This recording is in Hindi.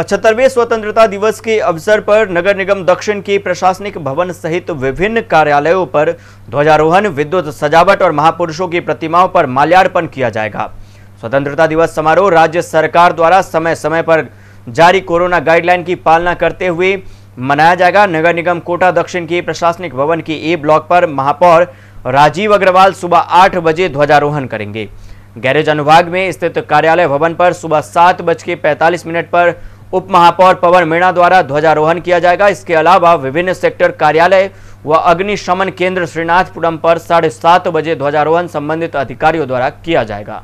पचहत्तरवें स्वतंत्रता दिवस के अवसर पर नगर निगम दक्षिण के प्रशासनिक भवन सहित विभिन्न कार्यालयों पर ध्वजारोहण, विद्युत सजावट और महापुरुषों की प्रतिमाओं पर माल्यार्पण किया जाएगा। स्वतंत्रता दिवस समारोह राज्य सरकार द्वारा समय समय पर जारी कोरोना गाइडलाइन की पालना करते हुए मनाया जाएगा। नगर निगम कोटा दक्षिण के प्रशासनिक भवन के ए ब्लॉक पर महापौर राजीव अग्रवाल सुबह आठ बजे ध्वजारोहण करेंगे। गैरेज अनुभाग में स्थित कार्यालय भवन पर सुबह सात बज के मिनट पर उप महापौर पवन मीणा द्वारा ध्वजारोहण किया जाएगा। इसके अलावा विभिन्न सेक्टर कार्यालय व अग्निशमन केंद्र श्रीनाथपुरम पर साढ़े सात बजे ध्वजारोहण संबंधित अधिकारियों द्वारा किया जाएगा।